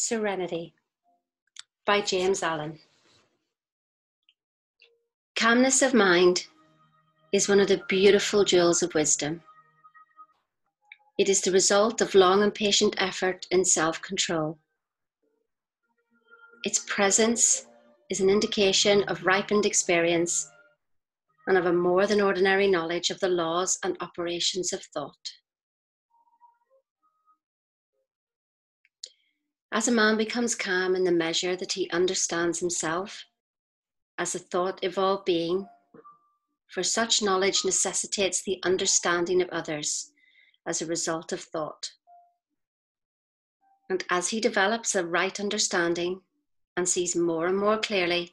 Serenity by James Allen. Calmness of mind is one of the beautiful jewels of wisdom. It is the result of long and patient effort in self control. Its presence is an indication of ripened experience and of a more than ordinary knowledge of the laws and operations of thought. As a man becomes calm in the measure that he understands himself as a thought evolved being, for such knowledge necessitates the understanding of others as a result of thought. And as he develops a right understanding and sees more and more clearly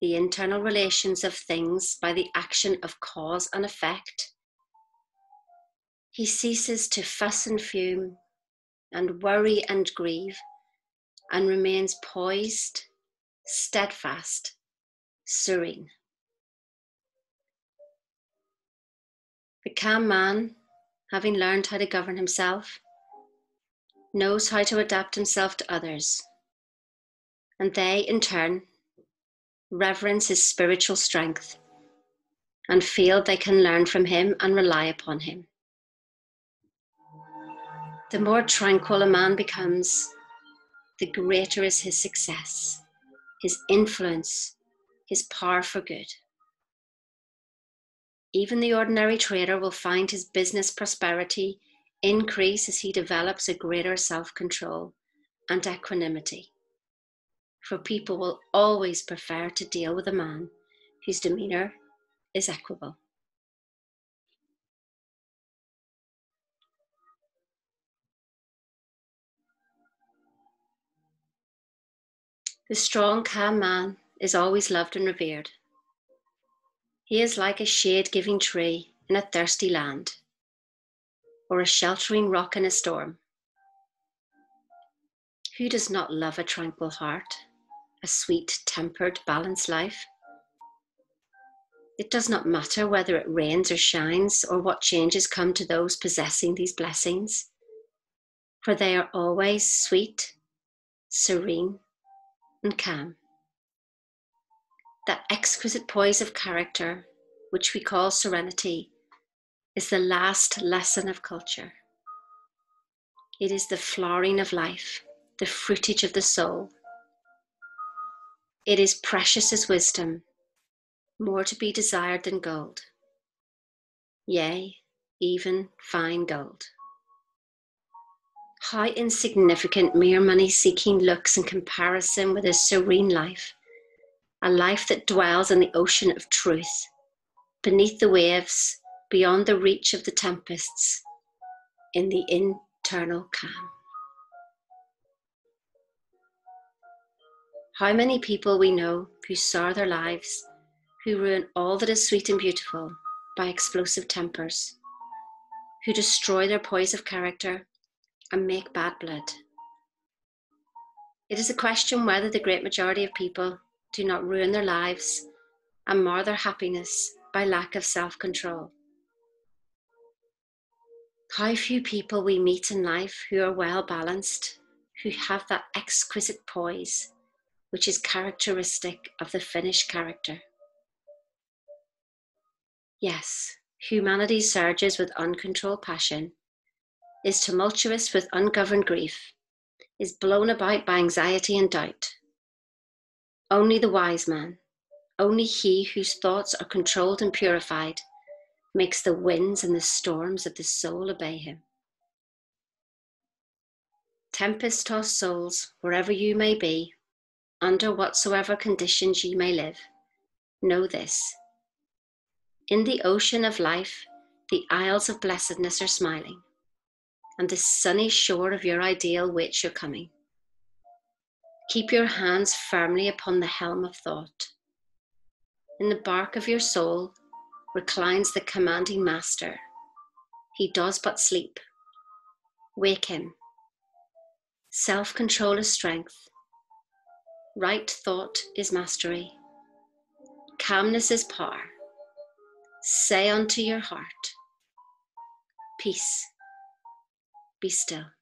the internal relations of things by the action of cause and effect, he ceases to fuss and fume and worry and grieve and remains poised, steadfast, serene. The calm man, having learned how to govern himself, knows how to adapt himself to others, and they, in turn, reverence his spiritual strength and feel they can learn from him and rely upon him. The more tranquil a man becomes, the greater is his success, his influence, his power for good. Even the ordinary trader will find his business prosperity increase as he develops a greater self control and equanimity. For people will always prefer to deal with a man whose demeanour is equable. The strong, calm man is always loved and revered. He is like a shade giving tree in a thirsty land, or a sheltering rock in a storm. Who does not love a tranquil heart, a sweet, tempered, balanced life? It does not matter whether it rains or shines, or what changes come to those possessing these blessings, for they are always sweet, serene, and calm. That exquisite poise of character, which we call serenity, is the last lesson of culture. It is the flowering of life, the fruitage of the soul. It is precious as wisdom, more to be desired than gold. Yea, even fine gold. How insignificant mere money seeking looks in comparison with a serene life, a life that dwells in the ocean of truth, beneath the waves, beyond the reach of the tempests, in the internal calm. How many people we know who sour their lives, who ruin all that is sweet and beautiful by explosive tempers, who destroy their poise of character and make bad blood. It is a question whether the great majority of people do not ruin their lives and mar their happiness by lack of self control. How few people we meet in life who are well balanced, who have that exquisite poise which is characteristic of the finished character. Yes, humanity surges with uncontrolled passion is tumultuous with ungoverned grief, is blown about by anxiety and doubt. Only the wise man, only he whose thoughts are controlled and purified, makes the winds and the storms of the soul obey him. Tempest tossed souls, wherever you may be, under whatsoever conditions ye may live, know this. In the ocean of life, the isles of blessedness are smiling and the sunny shore of your ideal waits your coming. Keep your hands firmly upon the helm of thought. In the bark of your soul reclines the commanding master. He does but sleep. Wake him. Self control is strength. Right thought is mastery. Calmness is power. Say unto your heart, Peace be still.